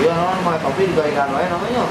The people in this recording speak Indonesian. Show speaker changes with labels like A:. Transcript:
A: iya non mau topi juga ikan wae namanya